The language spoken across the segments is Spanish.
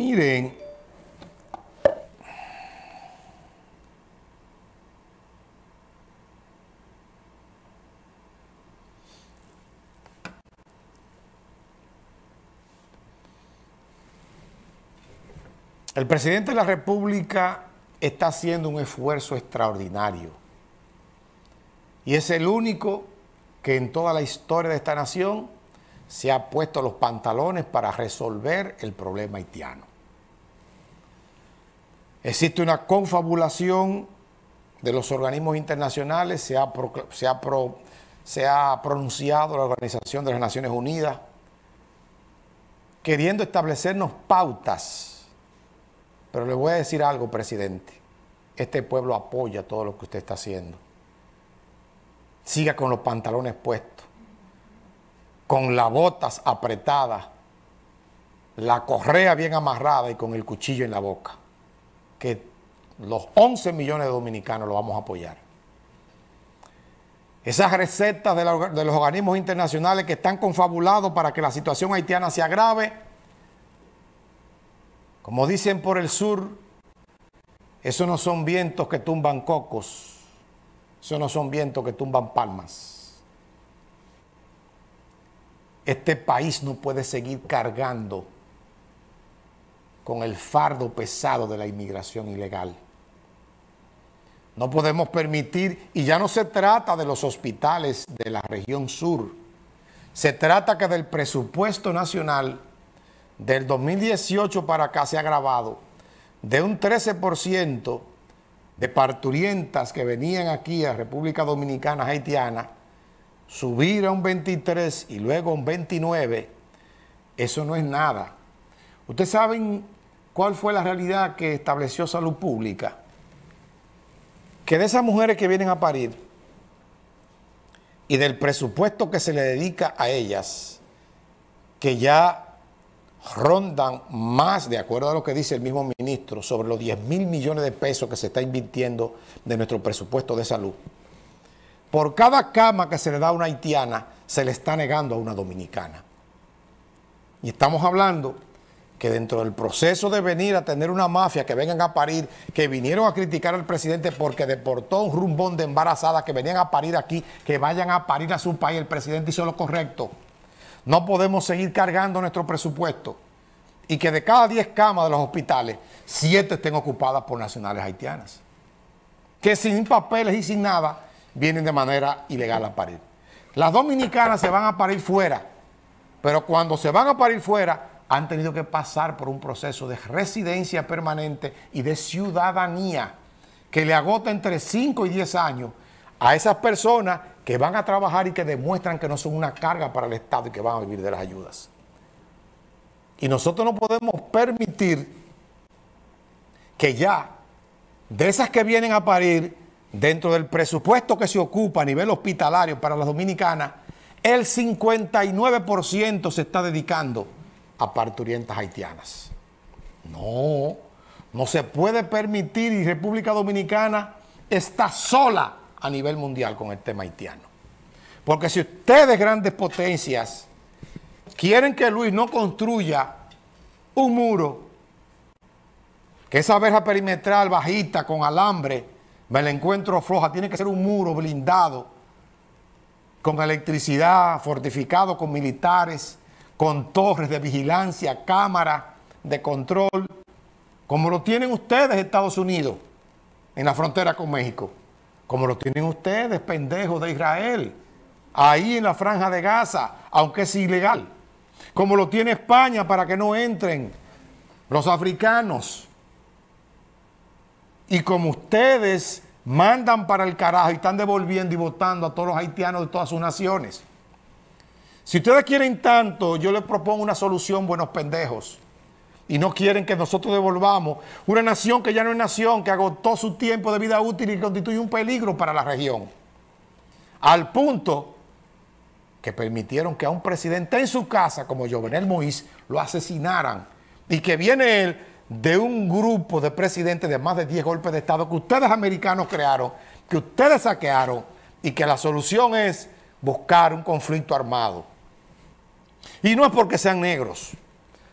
Miren, el presidente de la República está haciendo un esfuerzo extraordinario y es el único que en toda la historia de esta nación se ha puesto los pantalones para resolver el problema haitiano. Existe una confabulación de los organismos internacionales, se ha, pronunciado la Organización de las Naciones Unidas, queriendo establecernos pautas. Pero le voy a decir algo, presidente. Este pueblo apoya todo lo que usted está haciendo. Siga con los pantalones puestos, con las botas apretadas, la correa bien amarrada y con el cuchillo en la boca. Que los 11 millones de dominicanos lo vamos a apoyar. Esas recetas de, los organismos internacionales que están confabulados para que la situación haitiana se agrave, como dicen por el sur, esos no son vientos que tumban cocos, esos no son vientos que tumban palmas. Este país no puede seguir cargando con el fardo pesado de la inmigración ilegal. No podemos permitir, y ya no se trata de los hospitales de la región sur, se trata que del presupuesto nacional del 2018 para acá se ha agravado de un 13% de parturientas que venían aquí a República Dominicana, haitiana, subir a un 23 y luego a un 29, eso no es nada. Ustedes saben cuál fue la realidad que estableció Salud Pública. Que de esas mujeres que vienen a parir y del presupuesto que se le dedica a ellas, que ya rondan más, de acuerdo a lo que dice el mismo ministro, sobre los 10 mil millones de pesos que se está invirtiendo de nuestro presupuesto de salud. Por cada cama que se le da a una haitiana, se le está negando a una dominicana. Y estamos hablando que dentro del proceso de venir a tener una mafia, que vengan a parir, que vinieron a criticar al presidente porque deportó un rumbón de embarazadas que venían a parir aquí, que vayan a parir a su país, el presidente hizo lo correcto. No podemos seguir cargando nuestro presupuesto y que de cada 10 camas de los hospitales, 7 estén ocupadas por nacionales haitianas. Que sin papeles y sin nada vienen de manera ilegal a parir. Las dominicanas se van a parir fuera, pero cuando se van a parir fuera, han tenido que pasar por un proceso de residencia permanente y de ciudadanía que le agota entre 5 y 10 años a esas personas que van a trabajar y que demuestran que no son una carga para el Estado y que van a vivir de las ayudas. Y nosotros no podemos permitir que ya de esas que vienen a parir dentro del presupuesto que se ocupa a nivel hospitalario para las dominicanas, el 59% se está dedicando a parturientas haitianas. No, no se puede permitir y República Dominicana está sola a nivel mundial con el tema haitiano. Porque si ustedes, grandes potencias, quieren que Luis no construya un muro, que esa verja perimetral bajita con alambre, me la encuentro floja, tiene que ser un muro blindado, con electricidad, fortificado con militares, con torres de vigilancia, cámaras de control, como lo tienen ustedes Estados Unidos, en la frontera con México como lo tienen ustedes, pendejos de Israel, ahí en la franja de Gaza, aunque es ilegal. Como lo tiene España para que no entren los africanos. Y como ustedes mandan para el carajo y están devolviendo y votando a todos los haitianos de todas sus naciones. Si ustedes quieren tanto, yo les propongo una solución, buenos pendejos y no quieren que nosotros devolvamos una nación que ya no es nación, que agotó su tiempo de vida útil y constituye un peligro para la región. Al punto que permitieron que a un presidente en su casa, como Jovenel Moïse, lo asesinaran. Y que viene él de un grupo de presidentes de más de 10 golpes de Estado que ustedes americanos crearon, que ustedes saquearon, y que la solución es buscar un conflicto armado. Y no es porque sean negros,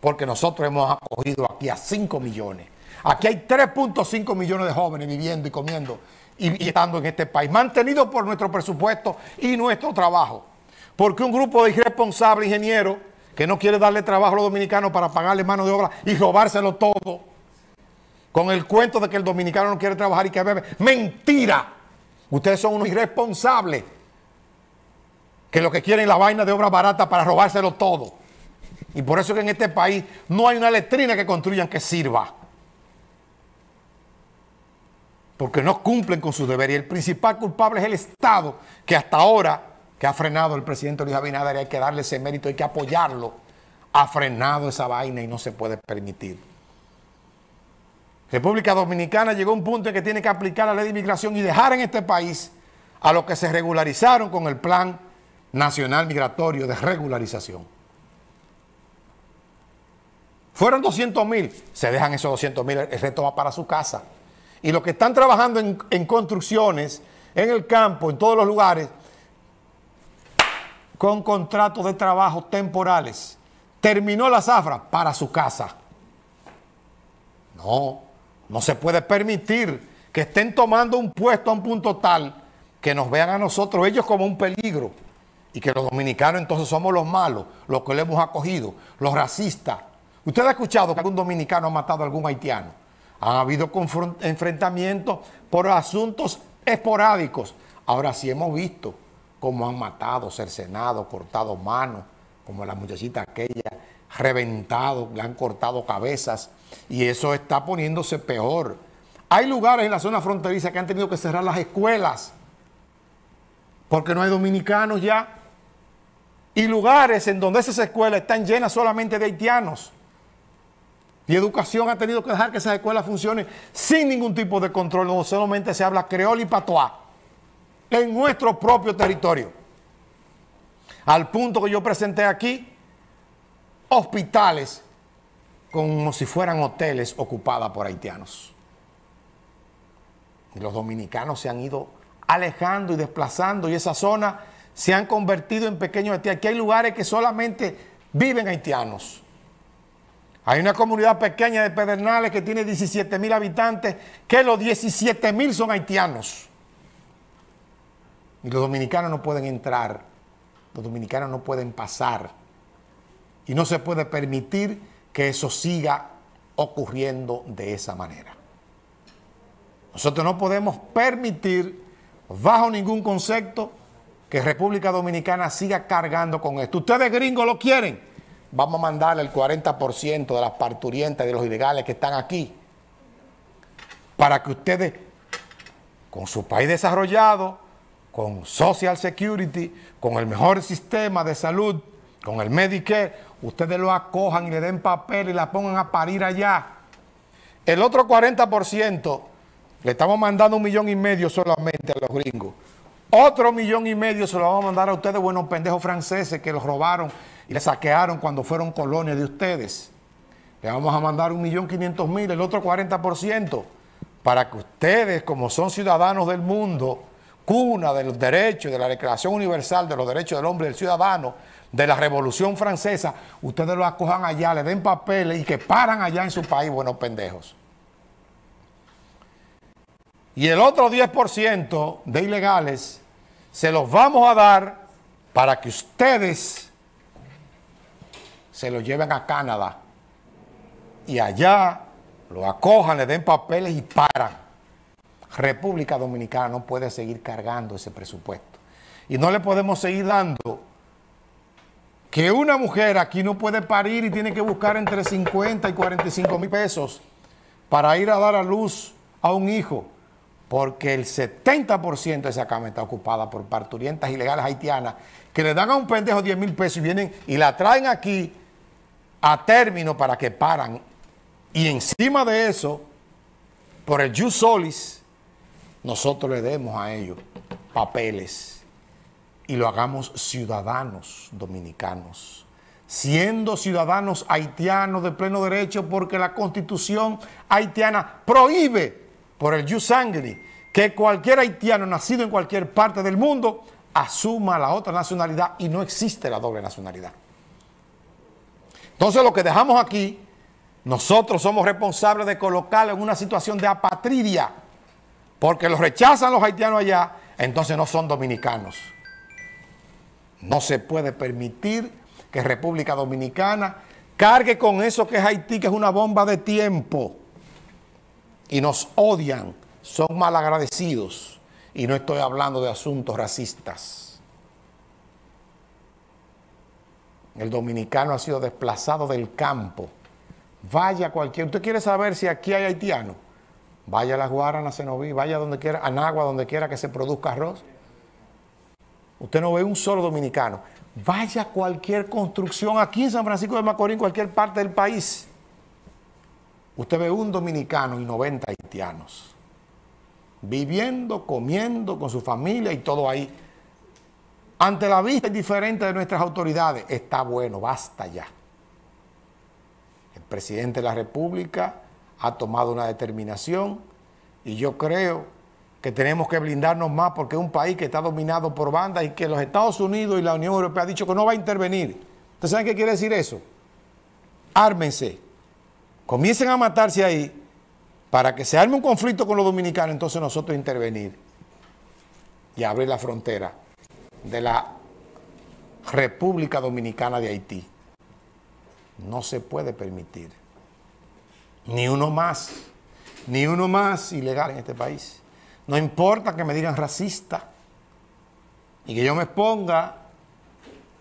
porque nosotros hemos acogido aquí a 5 millones. Aquí hay 3.5 millones de jóvenes viviendo y comiendo y, estando en este país, mantenidos por nuestro presupuesto y nuestro trabajo. Porque un grupo de irresponsables ingenieros que no quiere darle trabajo a los dominicanos para pagarle mano de obra y robárselo todo, con el cuento de que el dominicano no quiere trabajar y que bebe. ¡Mentira! Ustedes son unos irresponsables que lo que quieren la vaina de obra barata para robárselo todo. Y por eso que en este país no hay una letrina que construyan que sirva. Porque no cumplen con sus deberes. Y el principal culpable es el Estado, que hasta ahora, que ha frenado el presidente Luis Abinader, hay que darle ese mérito, hay que apoyarlo, ha frenado esa vaina y no se puede permitir. República Dominicana llegó a un punto en que tiene que aplicar la ley de inmigración y dejar en este país a los que se regularizaron con el Plan Nacional Migratorio de Regularización. Fueron 200 mil, se dejan esos 200 mil, el resto va para su casa. Y los que están trabajando en, en construcciones, en el campo, en todos los lugares, con contratos de trabajo temporales, terminó la zafra para su casa. No, no se puede permitir que estén tomando un puesto a un punto tal que nos vean a nosotros, ellos como un peligro, y que los dominicanos entonces somos los malos, los que le hemos acogido, los racistas. ¿Usted ha escuchado que algún dominicano ha matado a algún haitiano? Han habido enfrentamientos por asuntos esporádicos. Ahora sí hemos visto cómo han matado, cercenado, cortado manos, como la muchachita aquella, reventado, le han cortado cabezas y eso está poniéndose peor. Hay lugares en la zona fronteriza que han tenido que cerrar las escuelas porque no hay dominicanos ya. Y lugares en donde esas escuelas están llenas solamente de haitianos. Y educación ha tenido que dejar que esas escuelas funcionen sin ningún tipo de control, donde solamente se habla creol y patois en nuestro propio territorio. Al punto que yo presenté aquí, hospitales como si fueran hoteles ocupados por haitianos. Y los dominicanos se han ido alejando y desplazando y esa zona se han convertido en pequeños haitianos. Aquí hay lugares que solamente viven haitianos. Hay una comunidad pequeña de Pedernales que tiene 17 mil habitantes, que los 17 mil son haitianos. Y los dominicanos no pueden entrar, los dominicanos no pueden pasar. Y no se puede permitir que eso siga ocurriendo de esa manera. Nosotros no podemos permitir, bajo ningún concepto, que República Dominicana siga cargando con esto. Ustedes gringos lo quieren. Vamos a mandarle el 40% de las parturientas de los ilegales que están aquí. Para que ustedes, con su país desarrollado, con Social Security, con el mejor sistema de salud, con el Medicare, ustedes lo acojan y le den papel y la pongan a parir allá. El otro 40% le estamos mandando un millón y medio solamente a los gringos. Otro millón y medio se lo vamos a mandar a ustedes, buenos pendejos franceses que los robaron y le saquearon cuando fueron colonias de ustedes. Le vamos a mandar un millón quinientos mil, el otro 40%, para que ustedes, como son ciudadanos del mundo, cuna de los derechos, de la Declaración Universal de los Derechos del Hombre y del Ciudadano, de la Revolución Francesa, ustedes lo acojan allá, le den papeles y que paran allá en su país, buenos pendejos. Y el otro 10% de ilegales se los vamos a dar para que ustedes se lo lleven a Canadá y allá lo acojan, le den papeles y paran. República Dominicana no puede seguir cargando ese presupuesto. Y no le podemos seguir dando que una mujer aquí no puede parir y tiene que buscar entre 50 y 45 mil pesos para ir a dar a luz a un hijo, porque el 70% de esa cama está ocupada por parturientas ilegales haitianas que le dan a un pendejo 10 mil pesos y vienen y la traen aquí a término para que paran. Y encima de eso, por el jus solis, nosotros le demos a ellos papeles y lo hagamos ciudadanos dominicanos, siendo ciudadanos haitianos de pleno derecho porque la constitución haitiana prohíbe por el jus sangri que cualquier haitiano nacido en cualquier parte del mundo asuma la otra nacionalidad y no existe la doble nacionalidad. Entonces lo que dejamos aquí, nosotros somos responsables de colocarlo en una situación de apatridia, porque los rechazan los haitianos allá, entonces no son dominicanos. No se puede permitir que República Dominicana cargue con eso que es Haití, que es una bomba de tiempo. Y nos odian, son malagradecidos. Y no estoy hablando de asuntos racistas. El dominicano ha sido desplazado del campo. Vaya cualquier... ¿Usted quiere saber si aquí hay haitiano? Vaya a la Guarana, Cenoví, vaya donde quiera, a Nagua, donde quiera que se produzca arroz. Usted no ve un solo dominicano. Vaya a cualquier construcción aquí en San Francisco de Macorís, en cualquier parte del país. Usted ve un dominicano y 90 haitianos. Viviendo, comiendo con su familia y todo ahí. Ante la vista indiferente de nuestras autoridades, está bueno, basta ya. El presidente de la República ha tomado una determinación y yo creo que tenemos que blindarnos más porque es un país que está dominado por bandas y que los Estados Unidos y la Unión Europea han dicho que no va a intervenir. ¿Ustedes saben qué quiere decir eso? Ármense, comiencen a matarse ahí para que se arme un conflicto con los dominicanos, entonces nosotros intervenir y abrir la frontera de la República Dominicana de Haití. No se puede permitir. Ni uno más, ni uno más ilegal en este país. No importa que me digan racista y que yo me exponga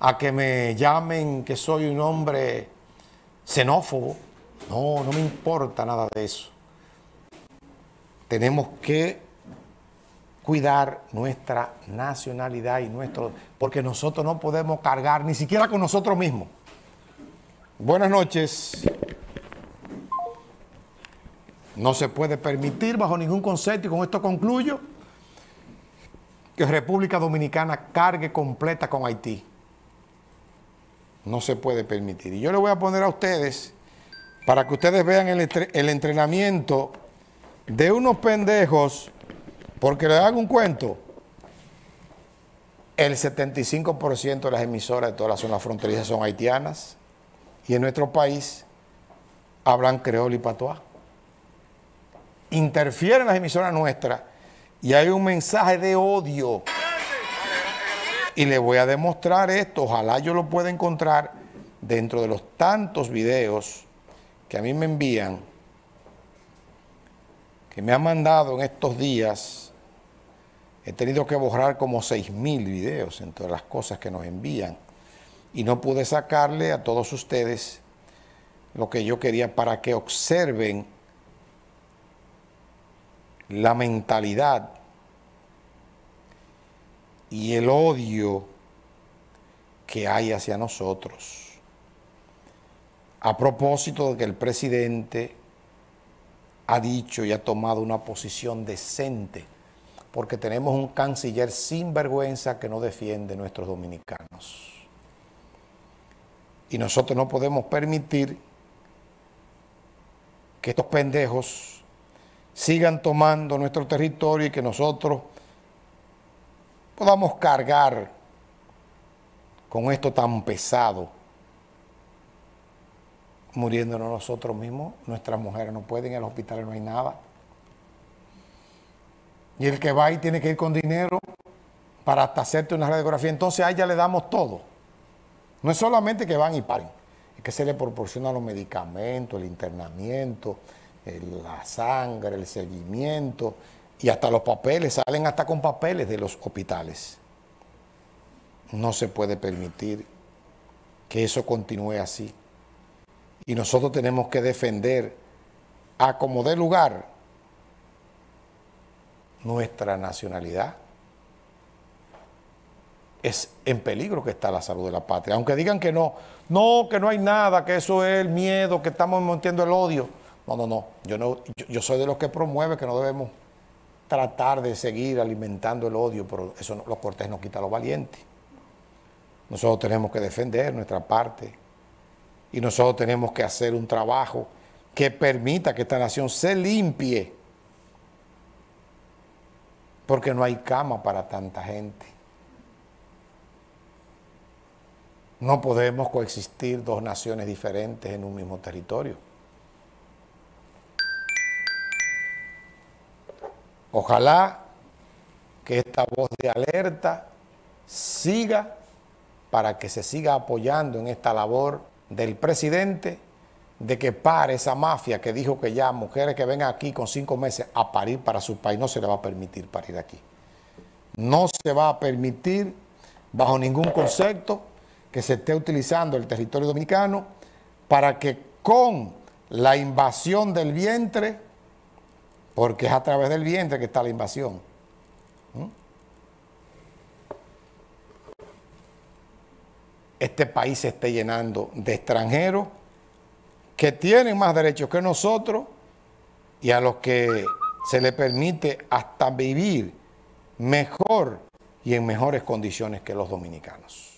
a que me llamen que soy un hombre xenófobo. No, no me importa nada de eso. Tenemos que cuidar nuestra nacionalidad y nuestro... Porque nosotros no podemos cargar ni siquiera con nosotros mismos. Buenas noches. No se puede permitir bajo ningún concepto, y con esto concluyo, que República Dominicana cargue completa con Haití. No se puede permitir. Y yo le voy a poner a ustedes, para que ustedes vean el, entrenamiento de unos pendejos, porque les hago un cuento, el 75% de las emisoras de todas las zonas fronterizas son haitianas, y en nuestro país hablan creol y patois interfieren las emisoras nuestras y hay un mensaje de odio. Y le voy a demostrar esto, ojalá yo lo pueda encontrar dentro de los tantos videos que a mí me envían, que me han mandado en estos días. He tenido que borrar como seis mil videos entre las cosas que nos envían y no pude sacarle a todos ustedes lo que yo quería para que observen la mentalidad y el odio que hay hacia nosotros. A propósito de que el presidente ha dicho y ha tomado una posición decente, porque tenemos un canciller sin vergüenza que no defiende a nuestros dominicanos. Y nosotros no podemos permitir que estos pendejos sigan tomando nuestro territorio y que nosotros podamos cargar con esto tan pesado, muriéndonos nosotros mismos, nuestras mujeres no pueden, en los hospitales no hay nada. Y el que va ahí tiene que ir con dinero para hasta hacerte una radiografía. Entonces a ella le damos todo. No es solamente que van y paren, es que se le proporciona los medicamentos, el internamiento, la sangre, el seguimiento y hasta los papeles, salen hasta con papeles de los hospitales. No se puede permitir que eso continúe así. Y nosotros tenemos que defender a como dé lugar nuestra nacionalidad. Es en peligro que está la salud de la patria. Aunque digan que no, no, que no hay nada, que eso es el miedo, que estamos montiendo el odio. No, no, no. Yo, no yo, soy de los que promueve que no debemos tratar de seguir alimentando el odio, pero eso no, los cortés no quita a los valientes. Nosotros tenemos que defender nuestra parte y nosotros tenemos que hacer un trabajo que permita que esta nación se limpie, porque no hay cama para tanta gente. No podemos coexistir dos naciones diferentes en un mismo territorio. Ojalá que esta voz de alerta siga para que se siga apoyando en esta labor del presidente de que pare esa mafia que dijo que ya mujeres que vengan aquí con cinco meses a parir para su país, no se le va a permitir parir aquí. No se va a permitir bajo ningún concepto que se esté utilizando el territorio dominicano para que con la invasión del vientre, porque es a través del vientre que está la invasión, este país se esté llenando de extranjeros que tienen más derechos que nosotros y a los que se les permite hasta vivir mejor y en mejores condiciones que los dominicanos.